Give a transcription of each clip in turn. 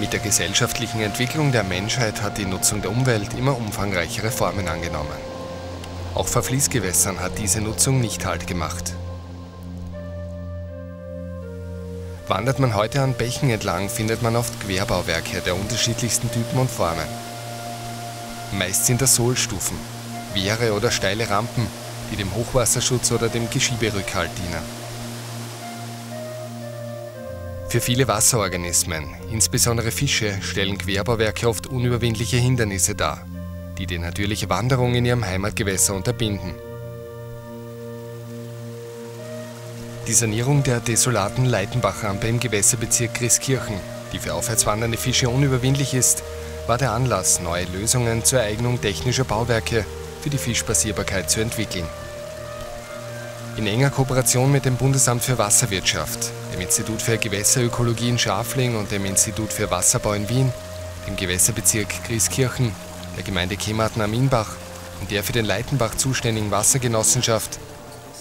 Mit der gesellschaftlichen Entwicklung der Menschheit hat die Nutzung der Umwelt immer umfangreichere Formen angenommen. Auch vor Fließgewässern hat diese Nutzung nicht Halt gemacht. Wandert man heute an Bächen entlang, findet man oft Querbauwerke der unterschiedlichsten Typen und Formen. Meist sind das Sohlstufen, Wehre oder steile Rampen, die dem Hochwasserschutz oder dem Geschieberückhalt dienen. Für viele Wasserorganismen, insbesondere Fische, stellen Querbauwerke oft unüberwindliche Hindernisse dar, die die natürliche Wanderung in ihrem Heimatgewässer unterbinden. Die Sanierung der desolaten Leitenbachrampe im Gewässerbezirk Grieskirchen, die für aufwärtswandernde Fische unüberwindlich ist, war der Anlass, neue Lösungen zur Eignung technischer Bauwerke für die Fischbasierbarkeit zu entwickeln. In enger Kooperation mit dem Bundesamt für Wasserwirtschaft, dem Institut für Gewässerökologie in Schafling und dem Institut für Wasserbau in Wien, dem Gewässerbezirk Grieskirchen, der Gemeinde Kematen am Innbach und der für den Leitenbach zuständigen Wassergenossenschaft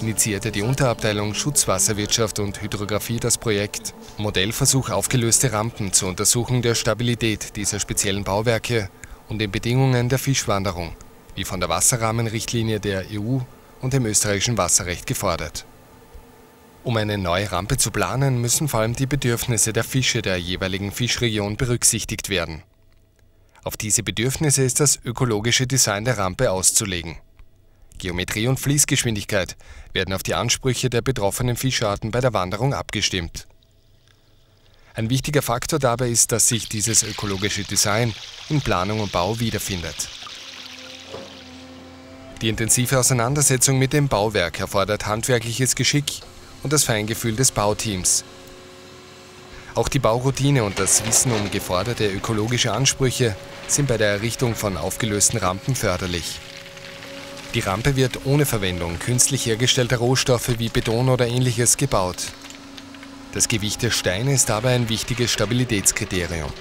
initiierte die Unterabteilung Schutzwasserwirtschaft und Hydrographie das Projekt Modellversuch aufgelöste Rampen zur Untersuchung der Stabilität dieser speziellen Bauwerke und den Bedingungen der Fischwanderung, wie von der Wasserrahmenrichtlinie der EU und dem österreichischen Wasserrecht gefordert. Um eine neue Rampe zu planen, müssen vor allem die Bedürfnisse der Fische der jeweiligen Fischregion berücksichtigt werden. Auf diese Bedürfnisse ist das ökologische Design der Rampe auszulegen. Geometrie und Fließgeschwindigkeit werden auf die Ansprüche der betroffenen Fischarten bei der Wanderung abgestimmt. Ein wichtiger Faktor dabei ist, dass sich dieses ökologische Design in Planung und Bau wiederfindet. Die intensive Auseinandersetzung mit dem Bauwerk erfordert handwerkliches Geschick und das Feingefühl des Bauteams. Auch die Bauroutine und das Wissen um geforderte ökologische Ansprüche sind bei der Errichtung von aufgelösten Rampen förderlich. Die Rampe wird ohne Verwendung künstlich hergestellter Rohstoffe wie Beton oder ähnliches gebaut. Das Gewicht der Steine ist dabei ein wichtiges Stabilitätskriterium.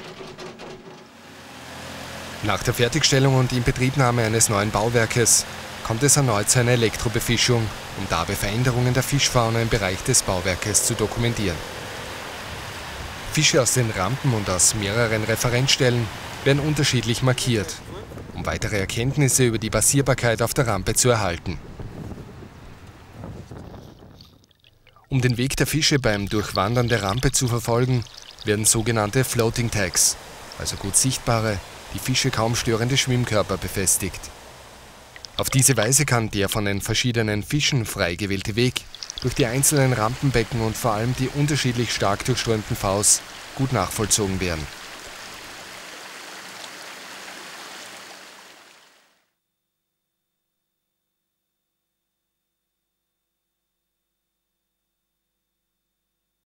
Nach der Fertigstellung und Inbetriebnahme eines neuen Bauwerkes kommt es erneut zu einer Elektrobefischung, um dabei Veränderungen der Fischfauna im Bereich des Bauwerkes zu dokumentieren. Fische aus den Rampen und aus mehreren Referenzstellen werden unterschiedlich markiert, um weitere Erkenntnisse über die Basierbarkeit auf der Rampe zu erhalten. Um den Weg der Fische beim Durchwandern der Rampe zu verfolgen, werden sogenannte Floating Tags, also gut sichtbare, die Fische kaum störende Schwimmkörper befestigt. Auf diese Weise kann der von den verschiedenen Fischen frei gewählte Weg durch die einzelnen Rampenbecken und vor allem die unterschiedlich stark durchströmten Vs gut nachvollzogen werden.